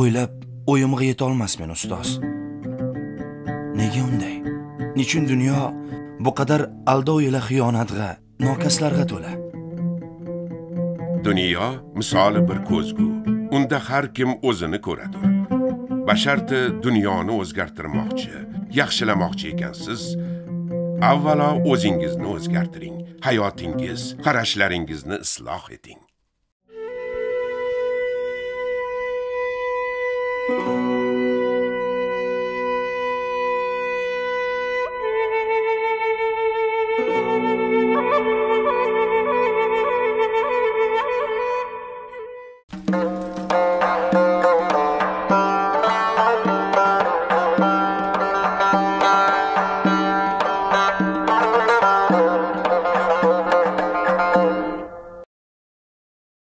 o'ylab o'yimga yetolmasmen ustoz. Nega unday? Nechun dunyo bu qadar aldov ila xiyonatga nokaslarga to'la? Dunyo misoli bir ko'zgu. unda har kim o'zini ko'radi basharti dunyoni o'zgartirmoqchi yaxshilamoqchi ekansiz. Avvalo o'zingizni o'zgartiring hayotingiz qarashlaringizni isloh eting. Música